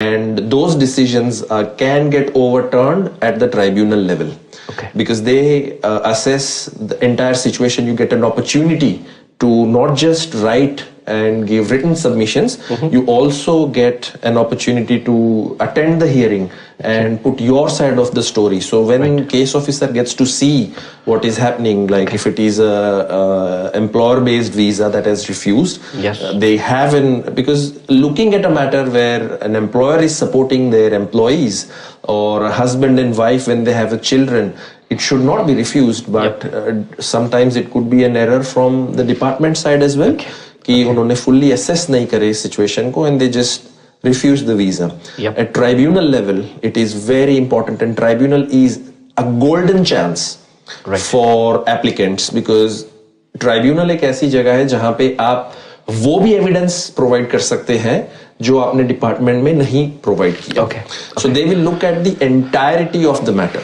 and those decisions uh, can get overturned at the tribunal level Okay. because they uh, assess the entire situation you get an opportunity to not just write and give written submissions you also get an opportunity to attend the hearing and put your side of the story. So when case officer gets to see what is happening like if it is a, a employer based visa that has refused Yes. uh, they have an because looking at a matter where an employer is supporting their employees or a husband and wife when they have a children it should not be refused but uh, sometimes it could be an error from the department side as well कि उन्होंने fully assess नहीं करे इस situation को and they just refuse the visa at tribunal level it is very important and tribunal is a golden chance for applicants because tribunal एक ऐसी जगह है जहाँ पर आप वो भी एविडेंस प्रोवाइड कर सकते हैं जो आपने डिपार्टमेंट में नहीं प्रोवाइड किया। So they will look at the entirety of the matter